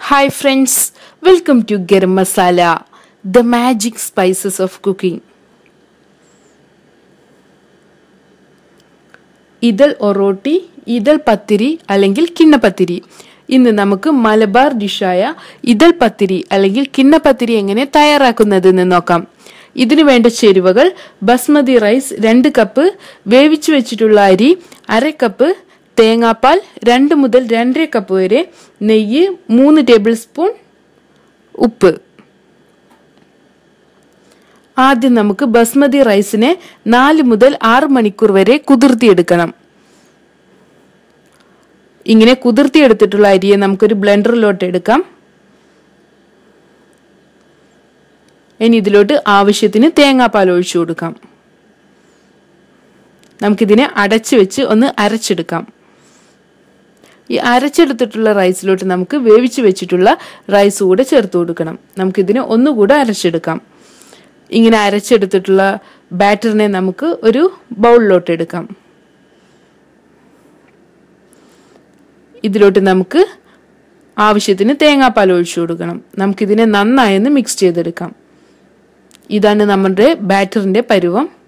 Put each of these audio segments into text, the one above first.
Hi friends welcome to garam masala the magic spices of cooking ഇതൾ ഒറോട്ടി ഇതൾ പത്തിരി അല്ലെങ്കിൽ കിണ്ണപ്പത്തിരി ഇന്ന് നമുക്ക് മലബാർ ഡിഷായ ഇതൾ പത്തിരി അല്ലെങ്കിൽ കിണ്ണപ്പത്തിരി എങ്ങനെ തയ്യാറാക്കുന്നതെന്ന് നോക്കാം. ഇതിനു വേണ്ട ചേരുവകൾ ബസ്മതി റൈസ് രണ്ട് കപ്പ് വേവിച്ചു വെച്ചിട്ടുള്ള അരി അര കപ്പ് തേങ്ങാപ്പാൽ രണ്ട് മുതൽ രണ്ടര കപ്പ് വരെ നെയ്യ് മൂന്ന് ടേബിൾ സ്പൂൺ ഉപ്പ്. ആദ്യം നമുക്ക് ബസ്മതി റൈസിനെ നാല് മുതൽ ആറ് മണിക്കൂർ വരെ കുതിർത്തിയെടുക്കണം. ഇങ്ങനെ കുതിർത്തിയെടുത്തിട്ടുള്ള അരിയെ നമുക്കൊരു ബ്ലെൻഡറിലോട്ട് എടുക്കാം. ഇനി ഇതിലോട്ട് ആവശ്യത്തിന് തേങ്ങാപ്പാൽ ഒഴിച്ചു കൊടുക്കാം. നമുക്കിതിനെ അടച്ചു വെച്ച് ഒന്ന് അരച്ചെടുക്കാം. ഈ അരച്ചെടുത്തിട്ടുള്ള റൈസിലോട്ട് നമുക്ക് വേവിച്ച് വെച്ചിട്ടുള്ള റൈസ് കൂടെ ചേർത്ത് കൊടുക്കണം. നമുക്കിതിനെ ഒന്നുകൂടെ അരച്ചെടുക്കാം. ഇങ്ങനെ അരച്ചെടുത്തിട്ടുള്ള ബാറ്ററിനെ നമുക്ക് ഒരു ബൗളിലോട്ട് എടുക്കാം. ഇതിലോട്ട് നമുക്ക് ആവശ്യത്തിന് തേങ്ങാപ്പാൽ ഒഴിച്ചു കൊടുക്കണം. നമുക്കിതിനെ നന്നായി ഒന്ന് മിക്സ് ചെയ്തെടുക്കാം. ഇതാണ് നമ്മുടെ ബാറ്ററിന്റെ പരുവം.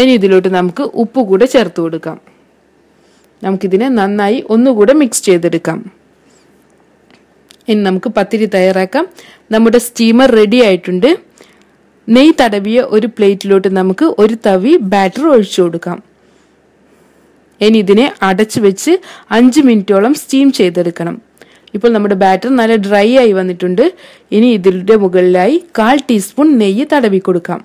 ഇനി ഇതിലോട്ട് നമുക്ക് ഉപ്പ് കൂടെ ചേർത്ത് കൊടുക്കാം. നമുക്കിതിനെ നന്നായി ഒന്നുകൂടെ മിക്സ് ചെയ്തെടുക്കാം. ഇനി നമുക്ക് പത്തിരി തയ്യാറാക്കാം. നമ്മുടെ സ്റ്റീമർ റെഡി ആയിട്ടുണ്ട്. നെയ് തടവിയ ഒരു പ്ലേറ്റിലോട്ട് നമുക്ക് ഒരു തവി ബാറ്റർ ഒഴിച്ചു കൊടുക്കാം. ഇനി ഇതിനെ അടച്ചു വെച്ച് അഞ്ച് മിനിറ്റോളം സ്റ്റീം ചെയ്തെടുക്കണം. ഇപ്പോൾ നമ്മുടെ ബാറ്റർ നല്ല ഡ്രൈ ആയി വന്നിട്ടുണ്ട്. ഇനി ഇതിന്റെ മുകളിലായി കാൽ ടീസ്പൂൺ നെയ്യ് തടവി കൊടുക്കാം.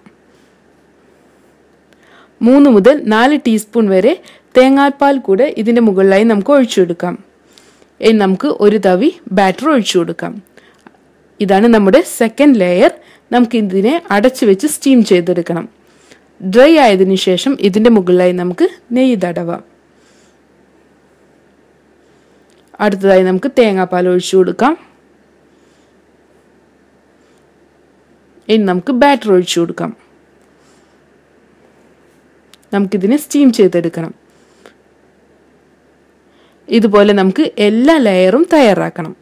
മൂന്ന് മുതൽ നാല് ടീസ്പൂൺ വരെ തേങ്ങാപ്പാൽ കൂടെ ഇതിന്റെ മുകളിലായി നമുക്ക് ഒഴിച്ചു കൊടുക്കാം ഇനി നമുക്ക് ഒരു തവി ബാറ്റർ ഒഴിച്ചു കൊടുക്കാം. ഇതാണ് നമ്മുടെ സെക്കൻഡ് ലെയർ നമുക്ക് ഇതിനെ അടച്ചു വെച്ച് സ്റ്റീം ചെയ്തെടുക്കണം. ഡ്രൈ ആയതിനു ശേഷം ഇതിന്റെ മുകളിലായി നമുക്ക് നെയ്യ് തടവാം. അടുത്തതായി നമുക്ക് തേങ്ങാപ്പാൽ ഒഴിച്ചു കൊടുക്കാം. ഇനി നമുക്ക് ബാറ്റർ ഒഴിച്ചു കൊടുക്കാം. നമുക്കിതിനെ സ്റ്റീം ചെയ്തെടുക്കണം. ഇതുപോലെ നമുക്ക് എല്ലാ ലെയറും തയ്യാറാക്കണം.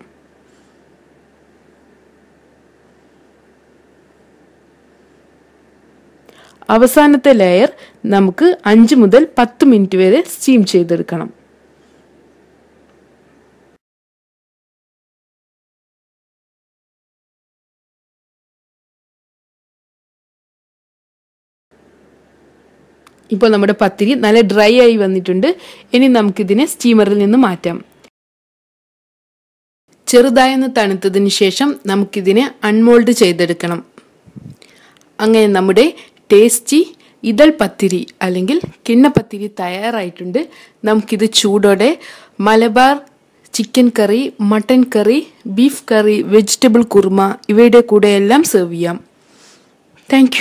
അവസാനത്തെ ലെയർ നമുക്ക് അഞ്ച് മുതൽ പത്ത് മിനിറ്റ് വരെ സ്റ്റീം ചെയ്തെടുക്കണം. ഇപ്പോൾ നമ്മുടെ പത്തിരി നല്ല ഡ്രൈ ആയി വന്നിട്ടുണ്ട്. ഇനി നമുക്കിതിനെ സ്റ്റീമറിൽ നിന്ന് മാറ്റാം. ചെറുതായൊന്ന് തണുത്തതിന് ശേഷം നമുക്കിതിനെ അൺമോൾഡ് ചെയ്തെടുക്കണം. അങ്ങനെ നമ്മുടെ ടേസ്റ്റി ഇതൾ പത്തിരി അല്ലെങ്കിൽ കിണ്ണപ്പത്തിരി തയ്യാറായിട്ടുണ്ട്. നമുക്കിത് ചൂടോടെ Malabar chicken curry mutton curry beef curry vegetable kurma ഇവയുടെ കൂടെയെല്ലാം സെർവ് ചെയ്യാം. താങ്ക്